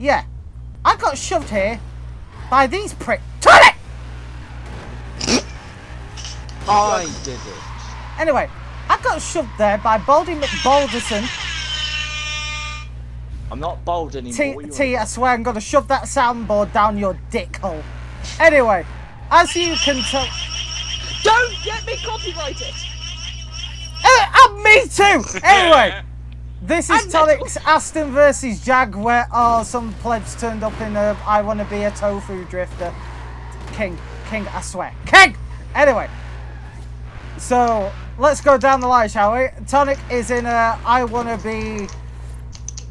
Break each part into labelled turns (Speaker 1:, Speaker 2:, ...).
Speaker 1: Yeah. I got shoved here by these prick. Tonic!
Speaker 2: I did it.
Speaker 1: Anyway, I got shoved there by Baldy McBalderson.
Speaker 2: I'm not bald anymore.
Speaker 1: T,
Speaker 2: What you
Speaker 1: T,
Speaker 2: on
Speaker 1: I swear I'm gonna shove that soundboard down your dick hole. Anyway, as you can tell.
Speaker 3: Don't get me copyrighted.
Speaker 1: Uh, and me too! Anyway, this is Tonic's Aston versus Jag, where oh, some plebs turned up in a I wanna be a tofu drifter. King, King, I swear. King! Anyway, so let's go down the line, shall we? Tonic is in a I wanna be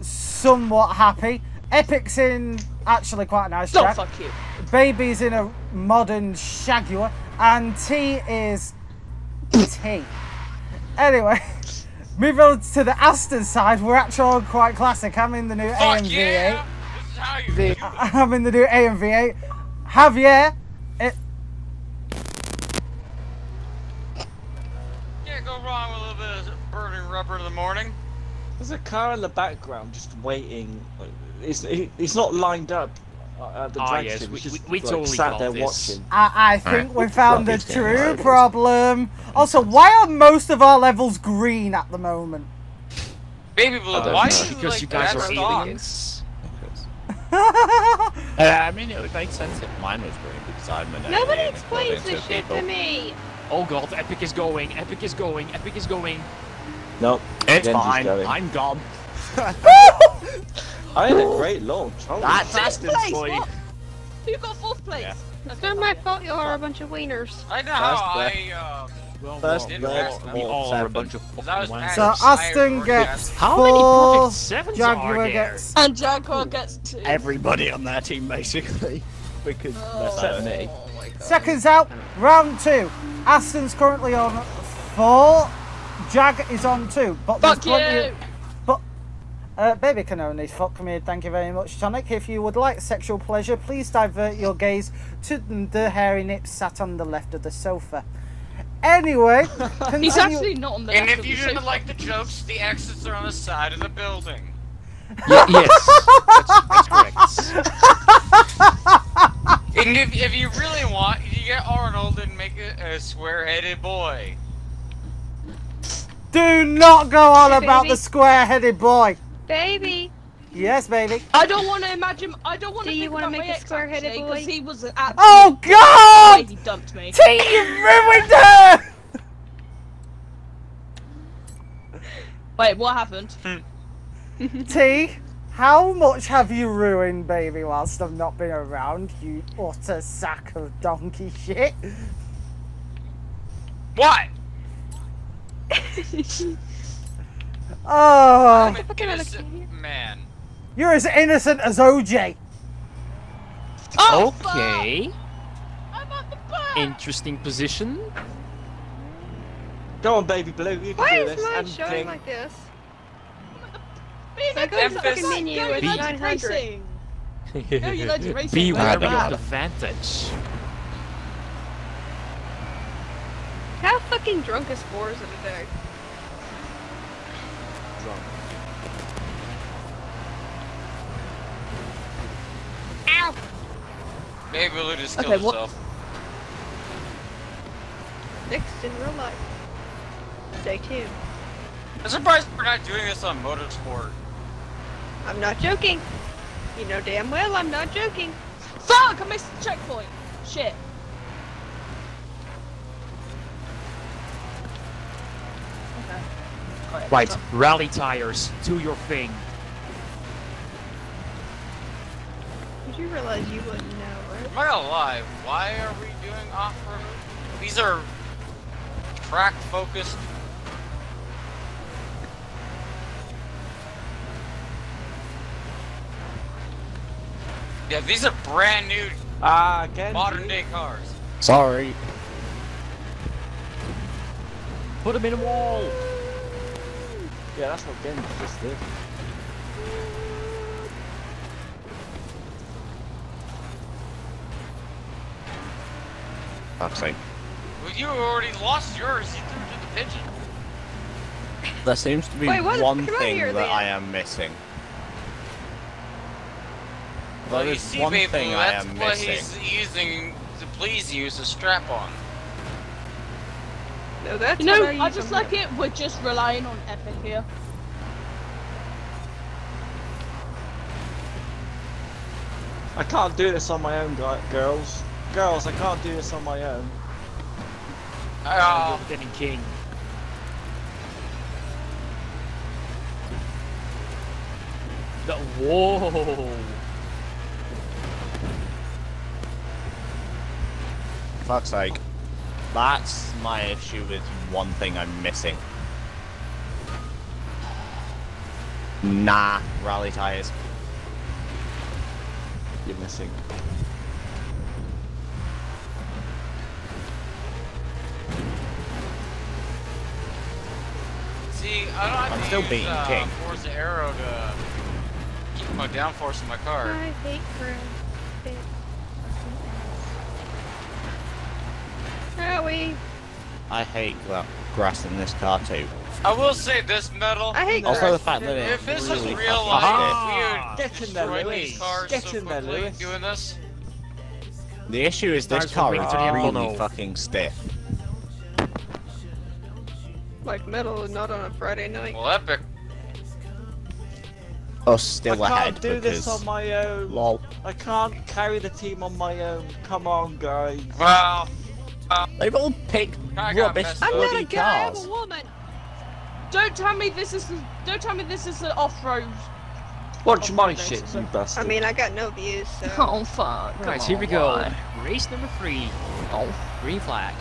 Speaker 1: somewhat happy. Epic's in actually quite a nice track.
Speaker 3: fuck you.
Speaker 1: Baby's in a modern Shaguar, and T is T. Anyway, moving on to the Aston side, we're actually quite classic. I'm in the new
Speaker 4: Fuck
Speaker 1: AMV8.
Speaker 4: yeah! This is how you do.
Speaker 1: I'm in the new AMV8. Javier, it,
Speaker 4: Can't go wrong with a little bit of burning rubber in the morning.
Speaker 2: There's a car in the background just waiting. It's it, it's not lined up uh, the
Speaker 5: Ah, yes,
Speaker 2: strip.
Speaker 5: we-
Speaker 2: just
Speaker 5: we- we
Speaker 2: like,
Speaker 5: totally
Speaker 2: sat there
Speaker 5: this.
Speaker 2: watching.
Speaker 1: I, I think
Speaker 6: Alright,
Speaker 1: we found
Speaker 6: the
Speaker 1: the
Speaker 6: fuck is going
Speaker 1: true
Speaker 6: on?
Speaker 1: problem. Also, why are most of our levels green at the moment?
Speaker 4: Baby blue,
Speaker 6: I don't
Speaker 4: why is
Speaker 5: Because
Speaker 4: like
Speaker 5: you guys
Speaker 4: that
Speaker 5: are
Speaker 4: stock?
Speaker 5: aliens.
Speaker 6: Uh, I mean, it would make sense if mine was green because I'm an
Speaker 7: Nobody
Speaker 6: alien
Speaker 7: explains this shit
Speaker 6: people.
Speaker 7: to me.
Speaker 5: Oh god, Epic is going, Epic is going, Epic is going.
Speaker 2: No,
Speaker 6: It's
Speaker 2: Genji's
Speaker 6: fine.
Speaker 2: going.
Speaker 6: I'm gone.
Speaker 2: I had a great launch. Holy
Speaker 6: That's
Speaker 2: shit.
Speaker 6: Aston's
Speaker 3: Place,
Speaker 6: for you.
Speaker 3: what? Who got fourth place?
Speaker 6: Yeah.
Speaker 7: It's not my fault you are a bunch of wieners.
Speaker 4: I know how
Speaker 2: First
Speaker 4: I, uh,
Speaker 5: Well,
Speaker 2: First
Speaker 4: did
Speaker 5: well,
Speaker 2: left,
Speaker 4: work.
Speaker 5: we
Speaker 2: all
Speaker 5: all are a
Speaker 2: seven.
Speaker 5: bunch of
Speaker 4: that
Speaker 5: fucking wankers.
Speaker 1: So
Speaker 4: Irish,
Speaker 1: Aston gets
Speaker 5: How many
Speaker 1: four,
Speaker 5: Project Sevens are
Speaker 1: Jaguar
Speaker 5: there?
Speaker 1: gets
Speaker 3: And Jaguar gets two.
Speaker 6: Everybody on their team, basically. Because that's
Speaker 3: Oh,
Speaker 6: me.
Speaker 3: my
Speaker 1: Seconds out, round two. Aston's currently on four. Jag is on two. But
Speaker 3: Fuck
Speaker 1: plenty
Speaker 3: you!
Speaker 1: Of- But uh, baby can only fuck me. Thank you very much, Tonic. If you would like sexual pleasure, please divert your gaze to the hairy nips sat on the left of the sofa. Anyway, continue.
Speaker 3: He's actually not on the
Speaker 4: And if
Speaker 3: of
Speaker 4: you
Speaker 3: the
Speaker 4: didn't
Speaker 3: sofa.
Speaker 4: like the jokes, the exits are on the side of the building.
Speaker 5: Ye- yes, that's, that's correct.
Speaker 4: And if, if you really want, you get Arnold and make it a square-headed boy.
Speaker 1: Do not go on
Speaker 7: Hey,
Speaker 1: about
Speaker 7: baby.
Speaker 1: the square-headed boy.
Speaker 7: Baby,
Speaker 1: Yes, baby.
Speaker 3: I don't want to imagine. I don't want to.
Speaker 7: Do you
Speaker 3: want to
Speaker 7: make a square-headed boy?
Speaker 3: Because he was an absolute.
Speaker 1: Oh God!
Speaker 3: he dumped me.
Speaker 1: T, you ruined her.
Speaker 3: Wait, what happened? Hmm.
Speaker 1: T, how much have you ruined, baby, whilst I've not been around? You utter sack of donkey shit.
Speaker 4: What?
Speaker 1: Oh,
Speaker 4: I'm an
Speaker 7: fuck am I
Speaker 4: innocent man.
Speaker 1: you're as innocent as OJ.
Speaker 3: Oh!
Speaker 5: Okay,
Speaker 3: I'm at the back.
Speaker 5: interesting position.
Speaker 2: Go on, baby blue. You can
Speaker 7: why
Speaker 2: do
Speaker 7: is
Speaker 2: this.
Speaker 7: mine
Speaker 2: and
Speaker 7: showing
Speaker 2: ping.
Speaker 7: like this?
Speaker 3: Being
Speaker 7: So I go to the
Speaker 4: Memphis.
Speaker 7: fucking menu,
Speaker 3: Go
Speaker 7: it's
Speaker 3: United
Speaker 7: 900.
Speaker 3: Racing. Yeah, you like to race
Speaker 5: Be wary
Speaker 6: right?
Speaker 5: of the vantage.
Speaker 7: How fucking drunk is Forza today? Ow!
Speaker 4: Baby Blue just killed
Speaker 3: Okay, what-
Speaker 4: himself.
Speaker 7: Next in real life. Stay tuned.
Speaker 4: I'm surprised we're not doing this on Motorsport.
Speaker 7: I'm not joking. You know damn well I'm not joking.
Speaker 3: Fuck! I missed the checkpoint. Shit.
Speaker 5: Right, rally tires, do your thing.
Speaker 7: Did you realize you wouldn't know, right?
Speaker 4: I'm not gonna why are we doing off-road? These are track-focused. Yeah, these are brand new
Speaker 2: Ah, again.
Speaker 4: modern-day cars.
Speaker 6: Sorry.
Speaker 5: Put them in a wall.
Speaker 2: Yeah, that's what Genji just did.
Speaker 6: Fuck's sake.
Speaker 4: Well, you already lost yours. You threw it to the pigeon.
Speaker 6: There seems to be
Speaker 7: Wait, what?
Speaker 6: one thing
Speaker 7: here,
Speaker 6: that
Speaker 7: then.
Speaker 6: I am missing. Well,
Speaker 4: you
Speaker 6: there's one
Speaker 4: baby,
Speaker 6: thing I
Speaker 4: that's
Speaker 6: am
Speaker 4: what
Speaker 6: missing.
Speaker 4: he's using to please you is a strap on.
Speaker 7: No, that's
Speaker 3: You know,
Speaker 7: I,
Speaker 3: I just like it. We're just relying on Epic here.
Speaker 2: I can't do this on my own, girls. Girls, I can't do this on my own. Ah.
Speaker 4: Oh,
Speaker 5: Lieutenant King. The, whoa!
Speaker 6: Fuck's sake. That's my issue with one thing I'm missing. Nah, rally tires.
Speaker 2: You're missing.
Speaker 4: see, I don't have
Speaker 6: I'm
Speaker 4: to
Speaker 6: still
Speaker 4: use,
Speaker 6: beating
Speaker 4: uh,
Speaker 6: King.
Speaker 4: Forza Aero to keep my downforce in my car.
Speaker 7: I hate Chris.
Speaker 6: I hate gra- grass in this car too.
Speaker 4: I will say this metal.
Speaker 7: I hate
Speaker 6: Also
Speaker 7: Chris.
Speaker 6: the fact that it
Speaker 4: If this was
Speaker 6: really
Speaker 4: real
Speaker 6: fucking
Speaker 4: life,
Speaker 5: Ah,
Speaker 4: we would
Speaker 2: get in there,
Speaker 4: destroy
Speaker 2: Lewis.
Speaker 4: these cars
Speaker 2: Get
Speaker 4: so
Speaker 2: in there,
Speaker 4: quickly
Speaker 2: Lewis.
Speaker 4: doing this.
Speaker 6: The issue is this
Speaker 5: Stars
Speaker 6: car is
Speaker 5: Victory and
Speaker 6: really
Speaker 5: Bono.
Speaker 6: fucking stiff.
Speaker 7: Like metal and not on a Friday night.
Speaker 4: Well, epic.
Speaker 6: Us still
Speaker 2: I
Speaker 6: ahead
Speaker 2: can't do
Speaker 6: because
Speaker 2: this on my own.
Speaker 6: lol.
Speaker 2: I can't carry the team on my own. Come on, guys.
Speaker 4: Well,
Speaker 6: They've all picked rubbish
Speaker 7: I'm not a guy, I'm a woman.
Speaker 3: Don't tell me this is. Don't tell me this is an off-road.
Speaker 2: Watch
Speaker 3: Oh,
Speaker 2: my shit, you bastard.
Speaker 7: I mean, I got no views, so.
Speaker 3: Oh fuck! come
Speaker 5: Right, here we
Speaker 3: on,
Speaker 5: go.
Speaker 3: why?
Speaker 5: Race number three. Oh, green flag.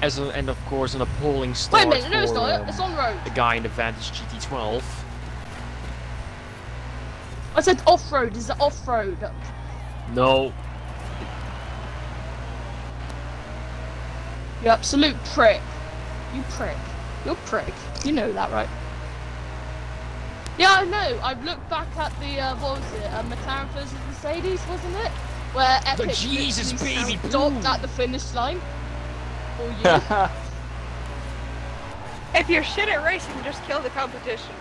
Speaker 5: As a, and of course, an appalling start.
Speaker 3: Wait
Speaker 5: start
Speaker 3: a minute, no, it's not.
Speaker 5: um,
Speaker 3: It's on road.
Speaker 5: the guy in the Vantage GT12.
Speaker 3: I said off-road. Is it off-road?
Speaker 5: No,
Speaker 3: You absolute prick. You prick. You're prick. You know that, right? Yeah, I know. I've looked back at the uh, what was it? Uh, McLaren versus Mercedes, wasn't it? Where Epic
Speaker 5: Jesus,
Speaker 3: literally
Speaker 5: baby,
Speaker 3: stopped at the finish line. For you.
Speaker 7: If you're shit at racing, just kill the competition.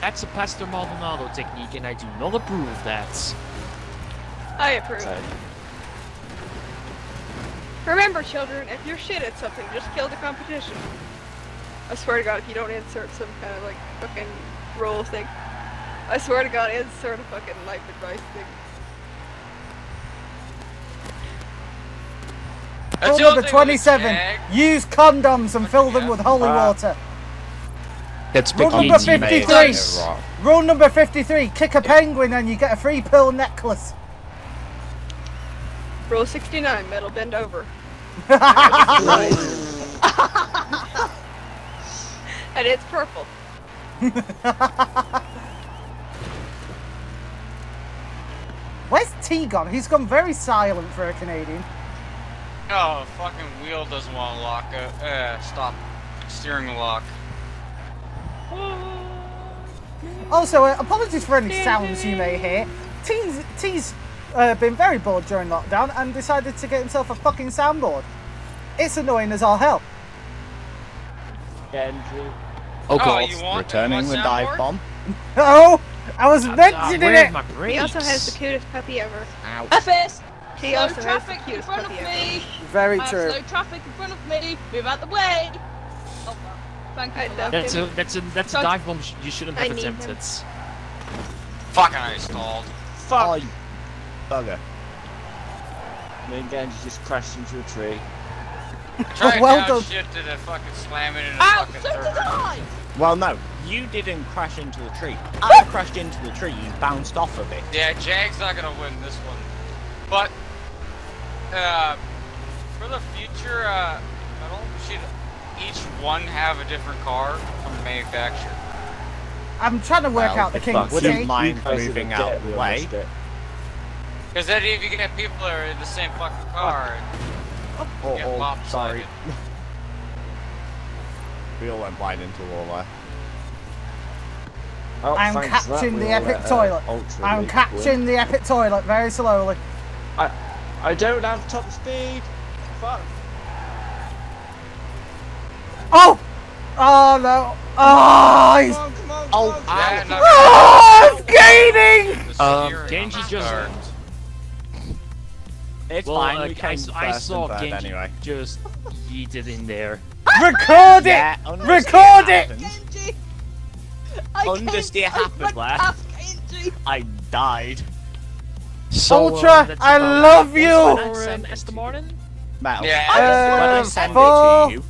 Speaker 5: that's a Pastor Maldonado technique, and I do not approve of that.
Speaker 7: I approve.
Speaker 2: Okay.
Speaker 7: Remember, children, if you're shit at something, just kill the competition. I swear to God, if you don't insert some kind of like fucking rule thing, I swear to God, insert a fucking life advice thing.
Speaker 4: That's
Speaker 1: Rule
Speaker 4: the
Speaker 1: number
Speaker 4: only thing with
Speaker 1: 27. Use condoms and fill them with holy water.
Speaker 5: That's
Speaker 1: Rule number 53. Rule number 53. Kick a penguin and you get a free pearl necklace.
Speaker 7: Rule 69, metal bend over. and it's purple.
Speaker 1: Where's T gone? He's gone very silent for a Canadian.
Speaker 4: Oh, fucking wheel doesn't want to lock. Uh, uh, stop. Steering the lock.
Speaker 1: Also, uh, apologies for any sounds you may hear. T's, T's uh, been very bored during lockdown and decided to get himself a fucking soundboard. It's annoying as all hell.
Speaker 2: Andrew.
Speaker 5: Oh
Speaker 4: Oh,
Speaker 5: god.
Speaker 4: you want
Speaker 6: Returning the dive bomb.
Speaker 1: Oh, I was
Speaker 5: Ah,
Speaker 1: mentioning
Speaker 5: where's
Speaker 1: it.
Speaker 5: my brakes?
Speaker 7: He also has the cutest puppy ever.
Speaker 6: Ow.
Speaker 3: FS.
Speaker 7: He
Speaker 3: Slow
Speaker 7: also has the
Speaker 3: traffic in
Speaker 7: cutest
Speaker 3: front of
Speaker 7: puppy ever.
Speaker 3: me.
Speaker 1: Very
Speaker 3: I
Speaker 1: true.
Speaker 3: slow traffic in front of me. Move out the way. Oh, well. Thank you
Speaker 7: I
Speaker 3: for
Speaker 7: love.
Speaker 5: That's a that's a that's a dive bomb you shouldn't have attempted.
Speaker 4: Fucking I stalled.
Speaker 2: Fuck!
Speaker 6: Oh, you bugger.
Speaker 2: Me and Genji just crashed into a tree.
Speaker 4: Try
Speaker 1: Well
Speaker 4: well
Speaker 1: done.
Speaker 4: shifted and fucking slam it in
Speaker 3: Ow,
Speaker 4: fucking
Speaker 3: so did I.
Speaker 6: Well, no, you didn't crash into the tree. I crashed into the tree. You bounced off of it.
Speaker 4: Yeah, Jag's not gonna win this one. But uh, for the future, uh, metal, we should each one have a different car from the manufacturer.
Speaker 1: I'm trying to work
Speaker 6: Well,
Speaker 1: out the
Speaker 6: king's
Speaker 1: king.
Speaker 6: Wouldn't mind moving out of the
Speaker 2: it, we
Speaker 6: way.
Speaker 2: Missed it.
Speaker 4: Because then if you get people that are in the same fucking car,
Speaker 6: Oh,
Speaker 4: get
Speaker 6: oh,
Speaker 4: lopsided.
Speaker 6: sorry. We all went wide into the wall.
Speaker 2: Oh,
Speaker 1: I'm
Speaker 2: thanks to that,
Speaker 1: catching the epic
Speaker 2: let, uh,
Speaker 1: toilet.
Speaker 2: Ultra
Speaker 1: I'm catching the epic toilet very slowly.
Speaker 2: win. I don't have top speed. Fuck.
Speaker 1: Oh! Oh no! Oh, he's
Speaker 2: Come on, come on, come
Speaker 6: Oh,
Speaker 2: on.
Speaker 4: Yeah, no,
Speaker 1: oh, it's gaining.
Speaker 4: the
Speaker 5: Um,
Speaker 4: steering on
Speaker 5: Genji
Speaker 4: that
Speaker 5: just.
Speaker 4: Car.
Speaker 6: It's
Speaker 5: Well,
Speaker 6: fine.
Speaker 5: uh,
Speaker 6: came
Speaker 5: I,
Speaker 6: first
Speaker 5: I saw
Speaker 6: third
Speaker 5: Genji
Speaker 6: anyway.
Speaker 5: just yeeted in there.
Speaker 1: Record it.
Speaker 6: Yeah,
Speaker 1: Record it.
Speaker 6: happened.
Speaker 7: Genji! I
Speaker 6: Understeer happened
Speaker 7: went
Speaker 6: there. I died.
Speaker 5: So,
Speaker 1: Ultra,
Speaker 5: uh,
Speaker 1: I love you.
Speaker 5: What's your, um, Aston Martin?
Speaker 6: Metal.
Speaker 4: Yeah,
Speaker 6: when
Speaker 1: Uh,
Speaker 6: I sent
Speaker 1: four.
Speaker 6: it to you,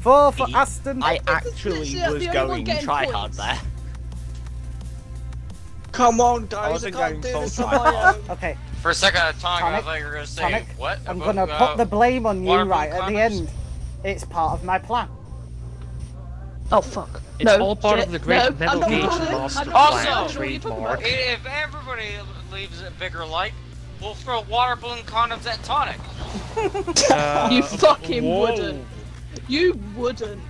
Speaker 1: Four for Aston.
Speaker 6: I actually was
Speaker 7: the only one
Speaker 6: going
Speaker 7: getting
Speaker 6: try hard there.
Speaker 2: Come on, guys. I,
Speaker 6: wasn't
Speaker 2: can't
Speaker 6: going
Speaker 2: do
Speaker 6: full
Speaker 2: this on
Speaker 6: try.
Speaker 2: my own.
Speaker 1: Okay,
Speaker 4: For a second, Tonic, I thought you were going to say,
Speaker 1: Tonic,
Speaker 4: what?
Speaker 1: I'm gonna
Speaker 4: uh,
Speaker 1: put the blame on you
Speaker 4: waterproof
Speaker 1: right at the end. It's part of my plan.
Speaker 3: Oh fuck.
Speaker 5: It's
Speaker 3: no,
Speaker 5: all part
Speaker 3: shit.
Speaker 5: of the great
Speaker 3: no,
Speaker 5: Metal
Speaker 3: I'm
Speaker 5: Gear. Master
Speaker 4: Also-
Speaker 5: Plan
Speaker 3: What are you talking
Speaker 5: trademark.
Speaker 3: about?
Speaker 4: If everybody leaves a bigger light, we'll throw water balloon condoms at Tonic.
Speaker 5: Uh,
Speaker 3: You fucking
Speaker 5: whoa.
Speaker 3: wouldn't. You wouldn't.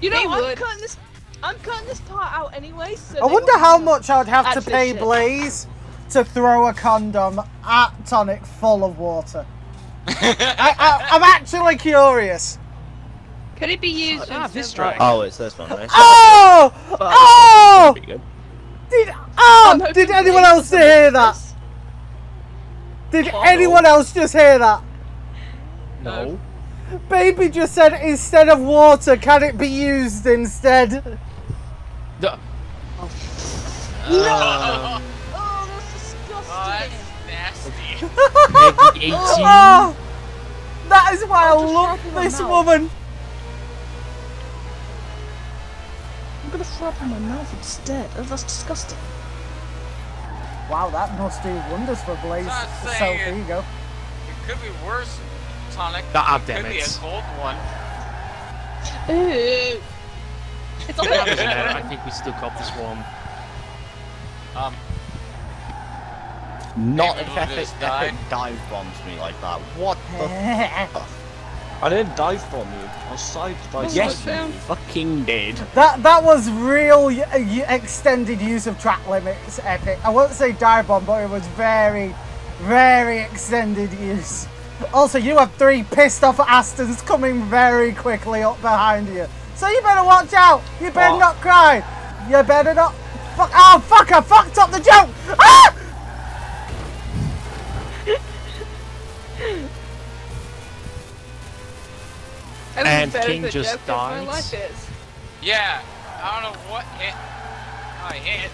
Speaker 3: You know,
Speaker 7: They
Speaker 3: I'm
Speaker 7: would.
Speaker 3: cutting this. I'm cutting this part out anyway. So
Speaker 1: I wonder how much I'd have to pay
Speaker 3: shit.
Speaker 1: Blaze to throw a condom at Tonic full of water. I, I, I'm actually curious.
Speaker 7: Could it be used
Speaker 5: Ah, this
Speaker 7: several-
Speaker 5: track.
Speaker 6: Oh, it's this one. This
Speaker 1: Oh! Oh!
Speaker 6: Pretty good.
Speaker 1: Did oh? Did anyone else
Speaker 3: doesn't
Speaker 1: hear
Speaker 3: watch
Speaker 1: that? Did
Speaker 3: Oh.
Speaker 1: anyone else just hear that?
Speaker 5: No.
Speaker 1: Baby just said instead of water, can it be used instead?
Speaker 5: The,
Speaker 4: Uh,
Speaker 3: Oh, that's disgusting.
Speaker 4: Oh, that's
Speaker 5: 18.
Speaker 1: Oh, that is why
Speaker 3: I'll
Speaker 1: I love
Speaker 3: throw up in my
Speaker 1: this
Speaker 3: mouth.
Speaker 1: woman.
Speaker 3: I'm gonna throw up in my mouth instead. Oh, that's disgusting.
Speaker 1: Wow, that must do wonders for Blaze
Speaker 4: Not
Speaker 1: self
Speaker 4: saying-
Speaker 1: ego.
Speaker 4: It could be worse, Tonic.
Speaker 5: Ah,
Speaker 4: it
Speaker 5: damn
Speaker 4: could be a
Speaker 5: it.
Speaker 4: cold one.
Speaker 3: Ew. It's all
Speaker 5: That doesn't. I think we still got this one.
Speaker 4: Um,
Speaker 6: Not
Speaker 4: People
Speaker 6: if Epic,
Speaker 4: just died.
Speaker 6: Epic dive bombs me like that. What the
Speaker 2: I didn't dive bomb you. I side by side.
Speaker 6: Yes,
Speaker 2: from
Speaker 6: you
Speaker 2: you.
Speaker 6: fucking did.
Speaker 1: That that was real y- y- extended use of track limits, epic. I won't say dive bomb, but it was very, very extended use. Also, you have three pissed off Astons coming very quickly up behind you, so you better watch out. You better
Speaker 2: What?
Speaker 1: not cry. You better not. Fuck! Oh fuck! I fucked up the joke. Ah!
Speaker 7: That
Speaker 5: And
Speaker 7: better
Speaker 5: King
Speaker 7: than
Speaker 5: just
Speaker 7: joke of my
Speaker 5: died.
Speaker 7: is.
Speaker 4: yeah. I don't know what hit. I hit.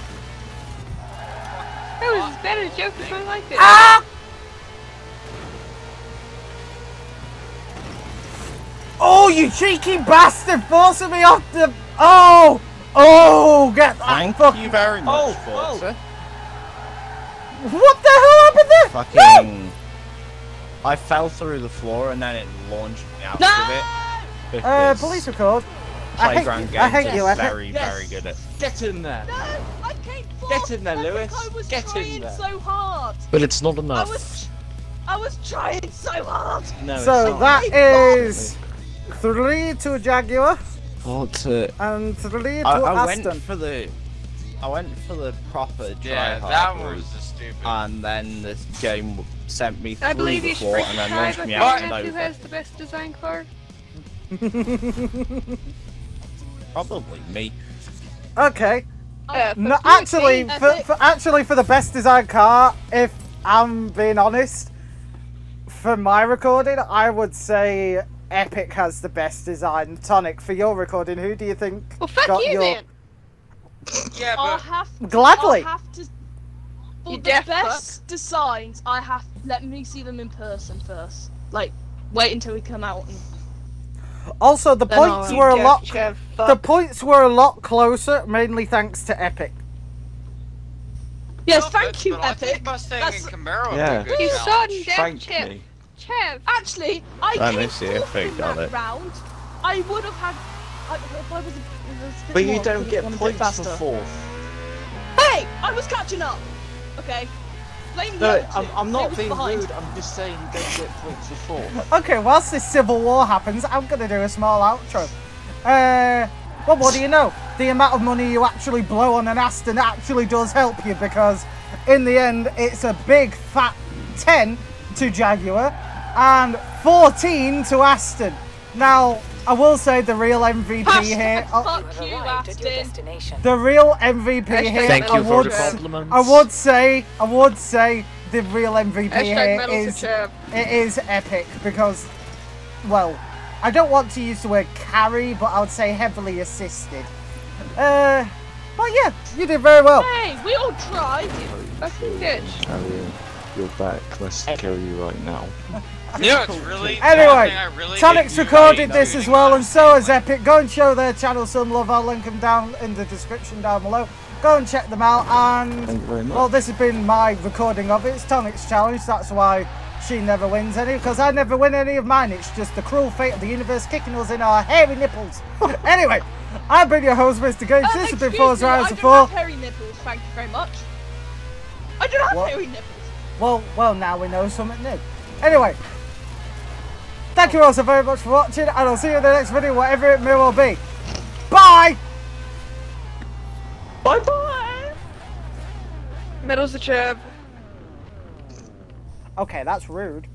Speaker 7: That was as bad a joke as my life is.
Speaker 1: Ah! Oh, you cheeky bastard! Forcing me off the. Oh! Oh! Get that
Speaker 6: Thank
Speaker 1: fuck-
Speaker 6: you very much,
Speaker 2: Oh,
Speaker 6: Forza.
Speaker 1: What the hell happened there?
Speaker 6: Fucking. I fell through the floor and then it launched me out
Speaker 3: No!
Speaker 6: of it.
Speaker 1: Uh, police record. I hate,
Speaker 6: Playground
Speaker 1: you- I
Speaker 6: games
Speaker 1: hate you,
Speaker 6: are very,
Speaker 2: Yes.
Speaker 6: very good at.
Speaker 2: Get in there.
Speaker 3: No, I came
Speaker 2: Get in there. Lewis.
Speaker 3: I was
Speaker 2: Get in
Speaker 3: trying
Speaker 2: there.
Speaker 3: so hard.
Speaker 5: But it's not
Speaker 3: I
Speaker 5: enough.
Speaker 3: was, I was trying so hard.
Speaker 6: No,
Speaker 1: So that is three to Jaguar
Speaker 6: What? Uh,
Speaker 1: and three to
Speaker 6: I, I went for the. I went for the proper try
Speaker 4: Yeah,
Speaker 6: hard
Speaker 4: that
Speaker 6: route,
Speaker 4: was the stupid.
Speaker 6: and then the game sent me
Speaker 7: I
Speaker 6: through
Speaker 7: believe
Speaker 6: the
Speaker 7: you should
Speaker 6: and then
Speaker 7: Tribe
Speaker 6: launched
Speaker 7: up
Speaker 6: me
Speaker 7: and
Speaker 6: out
Speaker 7: see
Speaker 6: and
Speaker 7: who
Speaker 6: over.
Speaker 7: has the best design car.
Speaker 6: Probably me.
Speaker 1: Okay.
Speaker 7: Uh,
Speaker 1: No, actually,
Speaker 7: Steve.
Speaker 1: for, for actually for the best design car, if I'm being honest, for my recording, I would say Epic has the best design. Tonic, for your recording, who do you think
Speaker 7: Well, fuck
Speaker 1: got
Speaker 7: you
Speaker 1: your
Speaker 7: then.
Speaker 4: yeah,
Speaker 3: I'll have to,
Speaker 1: Gladly.
Speaker 3: I'll have to. For
Speaker 7: You
Speaker 3: the
Speaker 7: deaf
Speaker 3: best designs, I have let me see them in person first. Like, wait until we come out and.
Speaker 1: Also, the
Speaker 3: Then
Speaker 1: points
Speaker 3: I'll-
Speaker 1: were a lot.
Speaker 7: Jeff,
Speaker 1: The points were a lot closer, mainly thanks to Epic.
Speaker 3: Yes, thank
Speaker 4: but-
Speaker 3: you,
Speaker 4: but I think
Speaker 3: Epic. That's-
Speaker 4: and
Speaker 2: Yeah.
Speaker 4: would be a good
Speaker 7: You
Speaker 4: challenge.
Speaker 7: sudden
Speaker 2: Thank
Speaker 7: Chip.
Speaker 2: me.
Speaker 7: Chev.
Speaker 3: Actually, I
Speaker 6: Let me
Speaker 3: came
Speaker 6: see
Speaker 3: fourth
Speaker 6: I
Speaker 3: in that
Speaker 6: it.
Speaker 3: round. I would have had. I, if I was a, was a
Speaker 2: But you don't get
Speaker 3: gone a bit
Speaker 2: points for fourth.
Speaker 3: Hey, I was catching up. Okay. Blame
Speaker 2: No, I'm. I'm not being
Speaker 3: behind.
Speaker 2: rude. I'm just saying you don't get points for fourth.
Speaker 1: Okay, whilst this civil war happens, I'm gonna do a small outro. Uh, well, what do you know? The amount of money you actually blow on an Aston actually does help you because, in the end, it's a big fat 10 to Jaguar and 14 to Aston. Now, I will say the real MVP
Speaker 3: Hashtag
Speaker 1: here. oh,
Speaker 3: fuck you, Aston.
Speaker 1: the real MVP
Speaker 7: Hashtag
Speaker 1: here.
Speaker 5: Thank
Speaker 1: I
Speaker 5: you for
Speaker 1: would,
Speaker 5: the compliments.
Speaker 1: I would say, I would say, the real MVP
Speaker 7: Hashtag
Speaker 1: here
Speaker 7: medals to
Speaker 1: is
Speaker 7: Chev.
Speaker 1: it is epic because, well, I don't want to use the word carry, but I would say heavily assisted. Uh, but yeah, you did very well.
Speaker 3: Hey, we all tried. You
Speaker 7: Fucking bitch.
Speaker 2: Carrier, you're back. Let's carry you right now.
Speaker 4: You know, it's really.
Speaker 1: Anyway,
Speaker 4: only I really Tonic's
Speaker 1: recorded this as well, and so has. Epic. Go and show their channel some love. I'll link them down in the description down below. Go and check them out. And
Speaker 2: Thank you very much.
Speaker 1: well, this has been my recording of it. It's Tonic's challenge. That's why she never wins any, because I never win any of mine. It's just the cruel fate of the universe kicking us in our hairy nipples. anyway, I've been your host, Mr. Gates.
Speaker 3: Uh,
Speaker 1: this has been
Speaker 3: excuse
Speaker 1: Forza
Speaker 3: me, I
Speaker 1: Horizon
Speaker 3: don't
Speaker 1: 4.
Speaker 3: have hairy nipples, thank you very much. I don't have
Speaker 1: What?
Speaker 3: hairy nipples.
Speaker 1: Well, well, now we know something new. Anyway, thank you all so very much for watching, and I'll see you in the next video, whatever it may well be. Bye!
Speaker 2: Bye bye.
Speaker 7: Medals to Chev.
Speaker 1: Okay, that's rude.